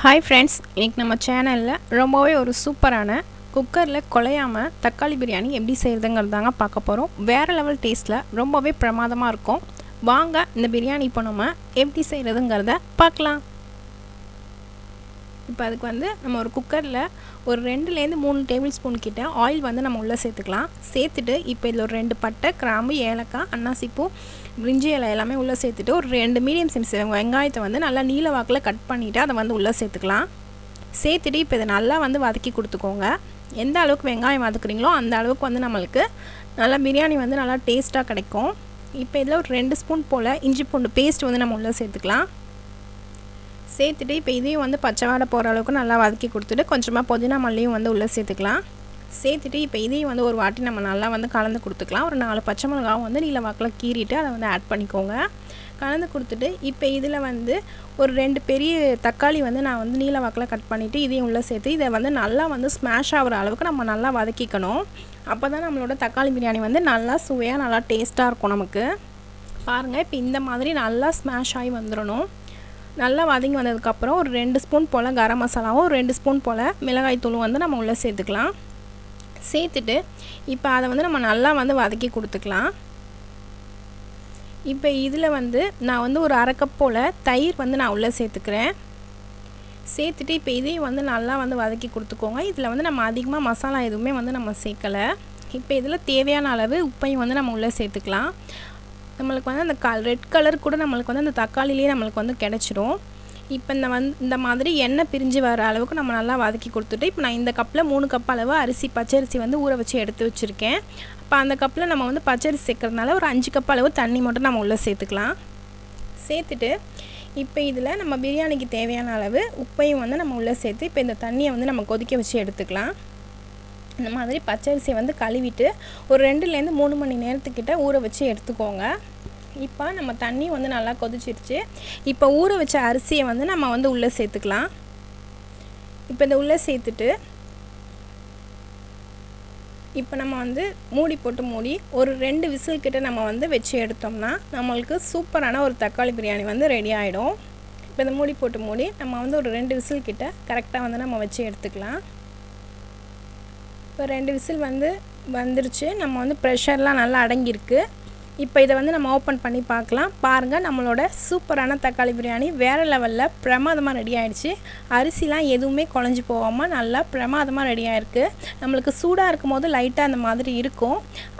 Hi friends இன்றைக்கி நம்ம சேனலில் ரொம்பவே ஒரு சூப்பரான குக்கரில் குலையாமல் தக்காளி பிரியாணி எப்படி செய்கிறதுங்கிறது தாங்க பார்க்க போகிறோம் வேறு லெவல் டேஸ்ட்டில் ரொம்பவே பிரமாதமாக இருக்கும். வாங்க இந்த பிரியாணி இப்போ நம்ம எப்படி செய்கிறதுங்கிறத பார்க்கலாம். இப்போ அதுக்கு வந்து நம்ம ஒரு குக்கரில் ஒரு ரெண்டுலேருந்து மூணு டேபிள் ஸ்பூன் கிட்ட ஆயில் வந்து நம்ம உள்ளே சேர்த்துக்கலாம். சேர்த்துட்டு இப்போ இதில் ஒரு ரெண்டு பட்டை கிராம்பு ஏலக்காய் அன்னாசிப்பூ பிரிஞ்சி இலை எல்லாமே உள்ளே சேர்த்துட்டு ஒரு ரெண்டு மீடியம் சைஸ் வெங்காயத்தை வந்து நல்லா நீல வாக்கில் கட் பண்ணிவிட்டு அதை வந்து உள்ளே சேர்த்துக்கலாம். சேர்த்துட்டு இப்போ இதை நல்லா வந்து வதக்கி கொடுத்துக்கோங்க. எந்த அளவுக்கு வெங்காயம் வதக்குறீங்களோ அந்த அளவுக்கு வந்து நம்மளுக்கு நல்லா பிரியாணி வந்து நல்லா டேஸ்ட்டாக கிடைக்கும். இப்போ இதில் ஒரு ரெண்டு ஸ்பூன் போல் இஞ்சி பூண்டு பேஸ்ட் வந்து நம்ம உள்ளே சேர்த்துக்கலாம். சேர்த்துட்டு இப்போ இதையும் வந்து பச்சை வாடை போகிற அளவுக்கு நல்லா வதக்கி கொடுத்துட்டு கொஞ்சமாக புதினா மல்லியும் வந்து உள்ளே சேர்த்துக்கலாம். சேர்த்துட்டு இப்போ இதையும் வந்து ஒரு வாட்டி நம்ம நல்லா வந்து கலந்து கொடுத்துக்கலாம். ஒரு நாலு பச்சை மிளகாவும் வந்து நீல வாக்கில் கீறிட்டு அதை வந்து ஆட் பண்ணிக்கோங்க. கலந்து கொடுத்துட்டு இப்போ இதில் வந்து ஒரு ரெண்டு பெரிய தக்காளி வந்து நான் வந்து நீல வாக்கில் கட் பண்ணிவிட்டு இதையும் உள்ளே சேர்த்து இதை வந்து நல்லா வந்து ஸ்மாஷ் ஆகிற அளவுக்கு நம்ம நல்லா வதக்கிக்கணும். அப்போ தான் நம்மளோட தக்காளி பிரியாணி வந்து நல்லா சுவையாக நல்லா டேஸ்ட்டாக இருக்கும் நமக்கு. பாருங்கள் இப்போ இந்த மாதிரி நல்லா ஸ்மாஷ் ஆகி வந்துடணும். நல்லா வதங்கி வந்ததுக்கப்புறம் ஒரு ரெண்டு ஸ்பூன் போல் கரம் மசாலாவும் ஒரு ரெண்டு ஸ்பூன் போல் மிளகாய் தூளும் வந்து நம்ம உள்ளே சேர்த்துக்கலாம். சேர்த்துட்டு இப்போ அதை வந்து நம்ம நல்லா வந்து வதக்கி கொடுத்துக்கலாம். இப்போ இதில் வந்து நான் வந்து ஒரு அரை கப் போல் தயிர் வந்து நான் உள்ளே சேர்த்துக்கிறேன். சேர்த்துட்டு இப்போ இதையும் வந்து நல்லா வந்து வதக்கி கொடுத்துக்கோங்க. இதில் வந்து நம்ம அதிகமாக மசாலா எதுவுமே வந்து நம்ம சேர்க்கலை. இப்போ இதில் தேவையான அளவு உப்பையும் வந்து நம்ம உள்ளே சேர்த்துக்கலாம். நம்மளுக்கு வந்து அந்த க ரெட் கலர் கூட நம்மளுக்கு வந்து அந்த தக்காளிலேயே நம்மளுக்கு வந்து கிடச்சிரும். இப்போ இந்த வந் இந்த மாதிரி எண்ணெய் பிரிஞ்சு வர அளவுக்கு நம்ம நல்லா வதக்கி கொடுத்துட்டு இப்போ நான் இந்த கப்பில் மூணு கப் அளவு அரிசி பச்சரிசி வந்து ஊற வச்சு எடுத்து வச்சுருக்கேன். அப்போ அந்த கப்பில் நம்ம வந்து பச்சரிசி சேர்க்கறதுனால ஒரு அஞ்சு கப் அளவு தண்ணி மட்டும் நம்ம உள்ளே சேர்த்துக்கலாம். சேர்த்துட்டு இப்போ இதில் நம்ம பிரியாணிக்கு தேவையான அளவு உப்பையும் வந்து நம்ம உள்ளே சேர்த்து இப்போ இந்த தண்ணியை வந்து நம்ம கொதிக்க வச்சு எடுத்துக்கலாம். இந்த மாதிரி பச்சரிசியை வந்து கழுவிட்டு ஒரு ரெண்டுலேருந்து மூணு மணி நேரத்துக்கிட்ட ஊற வச்சு எடுத்துக்கோங்க. இப்போ நம்ம தண்ணி வந்து நல்லா கொதிச்சிருச்சு. இப்போ ஊற வச்ச அரிசியை வந்து நம்ம வந்து உள்ளே சேர்த்துக்கலாம். இப்போ இந்த உள்ளே சேர்த்துட்டு இப்போ நம்ம வந்து மூடி போட்டு மூடி ஒரு ரெண்டு விசில் கிட்ட நம்ம வந்து வச்சு எடுத்தோம்னா நம்மளுக்கு சூப்பரான ஒரு தக்காளி பிரியாணி வந்து ரெடி ஆகிடும் இப்போ இந்த மூடி போட்டு மூடி நம்ம வந்து ஒரு ரெண்டு விசில் கிட்ட கரெக்டாக வந்து நம்ம வச்சு எடுத்துக்கலாம். இப்போ ரெண்டு விசில் வந்து வந்துருச்சு. நம்ம வந்து ப்ரெஷர்லாம் நல்லா அடங்கியிருக்கு. இப்போ இதை வந்து நம்ம ஓப்பன் பண்ணி பார்க்கலாம். பாருங்கள் நம்மளோட சூப்பரான தக்காளி பிரியாணி வேறு லெவலில் பிரமாதமாக ரெடி ஆகிடுச்சு அரிசிலாம் எதுவுமே குழஞ்சி போகாமல் நல்லா பிரமாதமாக ரெடி ஆகிருக்கு நம்மளுக்கு சூடாக இருக்கும் போது லைட்டாக அந்த மாதிரி இருக்கும்.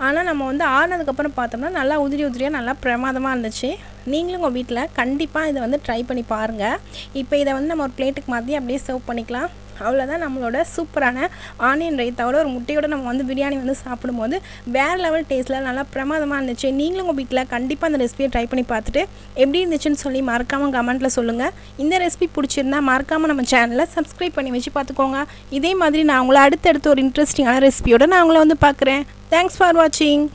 ஆனால் நம்ம வந்து ஆனதுக்கப்புறம் பார்த்தோம்னா நல்லா உதிரி உதிரியாக நல்லா பிரமாதமாக இருந்துச்சு. நீங்களும் உங்கள் வீட்டில் கண்டிப்பாக இதை வந்து ட்ரை பண்ணி பாருங்கள் இப்போ இதை வந்து நம்ம ஒரு பிளேட்டுக்கு மாற்றி அப்படியே சர்வ் பண்ணிக்கலாம். அவ்வளோதான் நம்மளோட சூப்பரான ஆனியன் ரைத்தாவோட ஒரு முட்டையோட நம்ம வந்து பிரியாணி வந்து சாப்பிடும்போது வேறு லெவல் டேஸ்ட்டில் நல்லா பிரமாதமாக இருந்துச்சு. நீங்களும் உங்கள் வீட்டில் கண்டிப்பாக அந்த ரெசிபியை ட்ரை பண்ணி பார்த்துட்டு எப்படி இருந்துச்சுன்னு சொல்லி மறக்காமல் கமெண்ட்டில் சொல்லுங்கள் இந்த ரெசிபி பிடிச்சிருந்தா மறக்காமல் நம்ம சேனலை சப்ஸ்கிரைப் பண்ணி வச்சு பார்த்துக்கோங்க. இதே மாதிரி நான் உங்களை அடுத்தடுத்து ஒரு இன்ட்ரெஸ்டிங்கான ரெசிபியோட நான் உங்களை வந்து பார்க்குறேன். தேங்க்ஸ் ஃபார் வாட்சிங்